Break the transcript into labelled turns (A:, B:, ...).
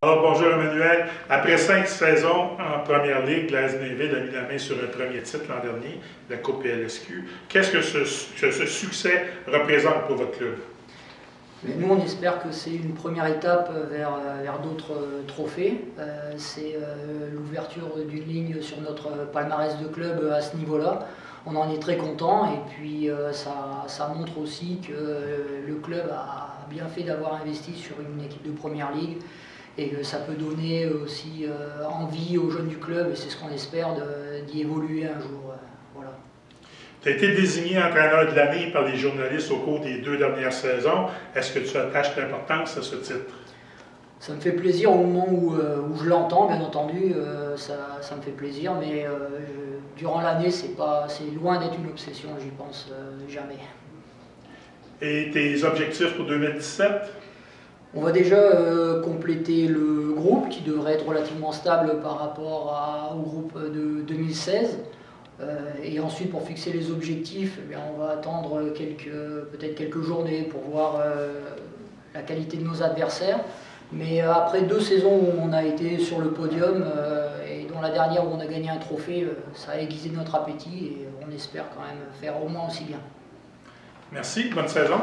A: Alors, bonjour Emmanuel. Après cinq saisons en première ligue, la Néville a mis la main sur un premier titre l'an dernier, la Coupe PLSQ. Qu'est-ce que ce, succès représente pour votre club?
B: Nous, on espère que c'est une première étape vers, vers d'autres trophées. Euh, c'est euh, l'ouverture d'une ligne sur notre palmarès de club à ce niveau-là. On en est très content et puis euh, ça, ça, montre aussi que le club a bien fait d'avoir investi sur une équipe de première ligue et que ça peut donner aussi envie aux jeunes du club et c'est ce qu'on espère d'y évoluer un jour. voilà.
A: Tu as été désigné entraîneur de l'année par les journalistes au cours des deux dernières saisons. Est-ce que tu attaches l'importance à ce titre?
B: Ça me fait plaisir au moment où, euh, je l'entends, bien entendu, euh, ça, me fait plaisir, mais euh, durant l'année, c'est loin d'être une obsession, j'y pense jamais.
A: Et tes objectifs pour 2017
B: On va déjà compléter le groupe qui devrait être relativement stable par rapport au groupe de 2016. Euh, et ensuite, pour fixer les objectifs, eh on va attendre peut-être quelques journées pour voir euh, la qualité de nos adversaires. Mais euh, après deux saisons où on a été sur le podium et dont la dernière où on a gagné un trophée, ça a aiguisé notre appétit et on espère quand même faire au moins aussi bien.
A: Merci, bonne saison.